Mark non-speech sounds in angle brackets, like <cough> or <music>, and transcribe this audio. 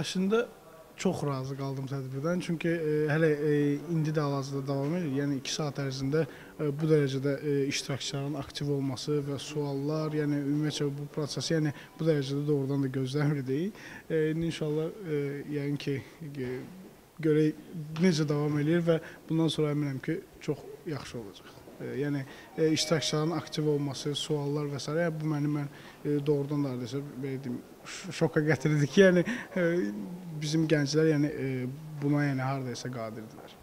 əslində çox razı qaldım tədbirdən. Çünki e, hələ e, indi də hal-hazırda davam edir. Yəni 2 saat ərzində e, bu dərəcədə e, iştirakçıların aktiv olması və suallar, yəni ümumiyyətcə bu prosesi, yəni bu dərəcədə doğrudan da gözləmirdik. E, inşallah e, yəni ki e, görək necə davam eləyir və bundan sonra əminəm ki, çox yaxşı olacaq. E, Yəni e, iştirakçıların aktiv olması, suallar və s. bu məni mən e, doğrudan da hardasa belə deyim şoka gətirdi ki, <laughs> yəni bizim gənclər yəni buna yəni hardasa qadirdirlər.